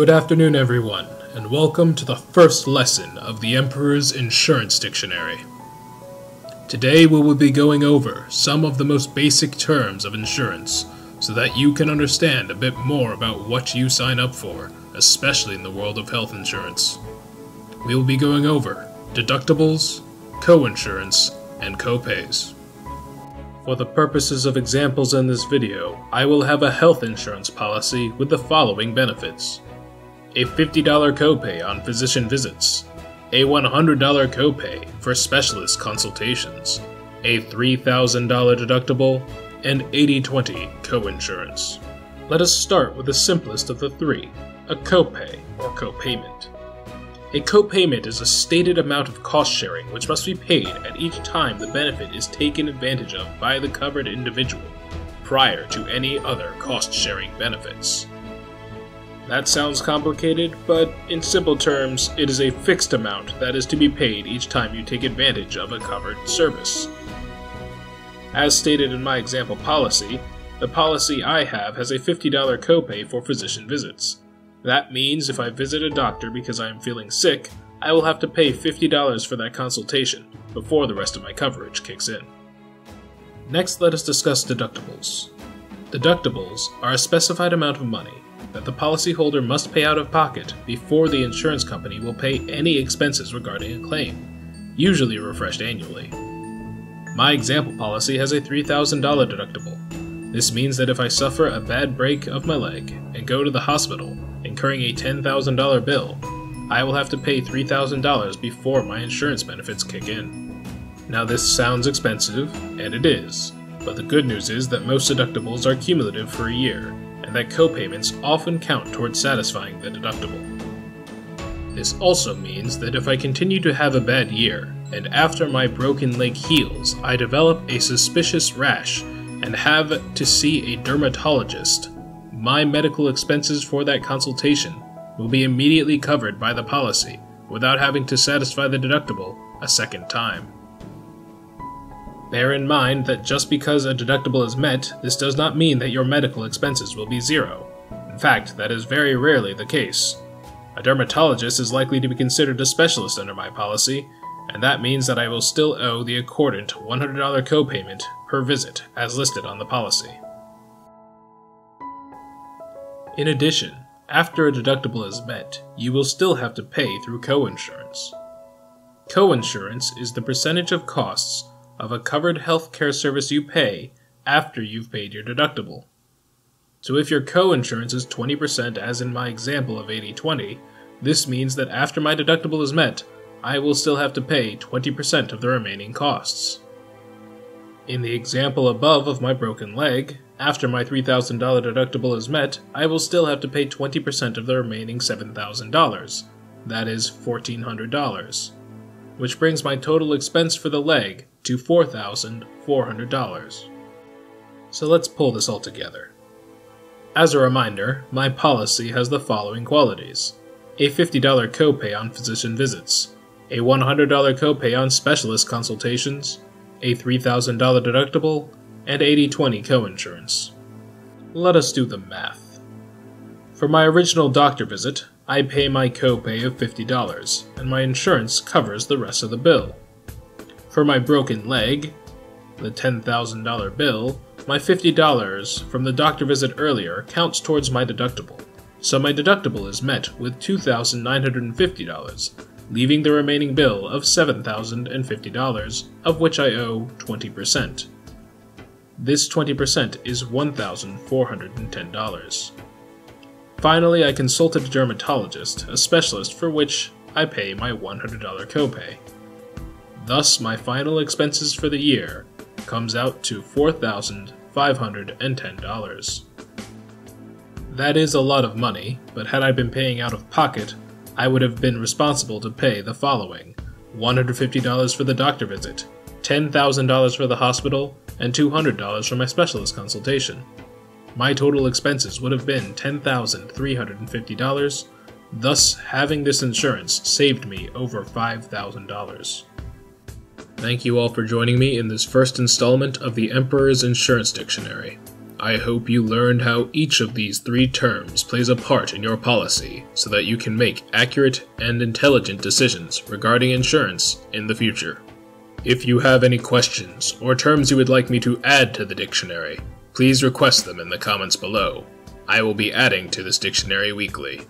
Good afternoon, everyone, and welcome to the first lesson of the Emperor's Insurance Dictionary. Today we will be going over some of the most basic terms of insurance so that you can understand a bit more about what you sign up for, especially in the world of health insurance. We will be going over deductibles, co-insurance, and co-pays. For the purposes of examples in this video, I will have a health insurance policy with the following benefits. A $50 copay on physician visits, a $100 copay for specialist consultations, a $3,000 deductible, and 80-20 co-insurance. Let us start with the simplest of the three, a copay or copayment. A copayment is a stated amount of cost sharing which must be paid at each time the benefit is taken advantage of by the covered individual, prior to any other cost sharing benefits. That sounds complicated, but in simple terms, it is a fixed amount that is to be paid each time you take advantage of a covered service. As stated in my example policy, the policy I have has a $50 copay for physician visits. That means if I visit a doctor because I am feeling sick, I will have to pay $50 for that consultation before the rest of my coverage kicks in. Next, let us discuss deductibles. Deductibles are a specified amount of money that the policyholder must pay out of pocket before the insurance company will pay any expenses regarding a claim, usually refreshed annually. My example policy has a $3,000 deductible. This means that if I suffer a bad break of my leg and go to the hospital, incurring a $10,000 bill, I will have to pay $3,000 before my insurance benefits kick in. Now, this sounds expensive, and it is, but the good news is that most deductibles are cumulative for a year, and that copayments often count towards satisfying the deductible. This also means that if I continue to have a bad year, and after my broken leg heals, I develop a suspicious rash and have to see a dermatologist, my medical expenses for that consultation will be immediately covered by the policy without having to satisfy the deductible a second time. Bear in mind that just because a deductible is met, this does not mean that your medical expenses will be zero. In fact, that is very rarely the case. A dermatologist is likely to be considered a specialist under my policy, and that means that I will still owe the accordant $100 copayment per visit as listed on the policy. In addition, after a deductible is met, you will still have to pay through coinsurance. Coinsurance is the percentage of costs of a covered healthcare service you pay after you've paid your deductible. So if your co-insurance is 20% as in my example of 80-20, this means that after my deductible is met, I will still have to pay 20% of the remaining costs. In the example above of my broken leg, after my $3,000 deductible is met, I will still have to pay 20% of the remaining $7,000. That is $1,400. Which brings my total expense for the leg to $4,400. So let's pull this all together. As a reminder, my policy has the following qualities a $50 copay on physician visits, a $100 copay on specialist consultations, a $3,000 deductible, and 80 20 coinsurance. Let us do the math. For my original doctor visit, I pay my copay of $50, and my insurance covers the rest of the bill. For my broken leg, the $10,000 bill, my $50 from the doctor visit earlier counts towards my deductible, so my deductible is met with $2,950, leaving the remaining bill of $7,050, of which I owe 20%. This 20% is $1,410. Finally, I consulted a dermatologist, a specialist for which I pay my $100 copay. Thus, my final expenses for the year comes out to $4,510. That is a lot of money, but had I been paying out of pocket, I would have been responsible to pay the following $150 for the doctor visit, $10,000 for the hospital, and $200 for my specialist consultation. My total expenses would have been $10,350, thus, having this insurance saved me over $5,000. Thank you all for joining me in this first installment of the Emperor's Insurance Dictionary. I hope you learned how each of these three terms plays a part in your policy so that you can make accurate and intelligent decisions regarding insurance in the future. If you have any questions or terms you would like me to add to the dictionary, please request them in the comments below. I will be adding to this dictionary weekly.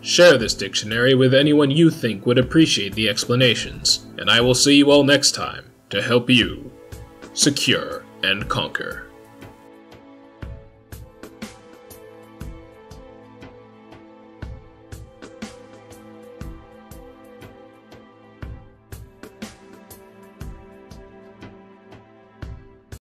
Share this dictionary with anyone you think would appreciate the explanations, and I will see you all next time to help you secure and conquer.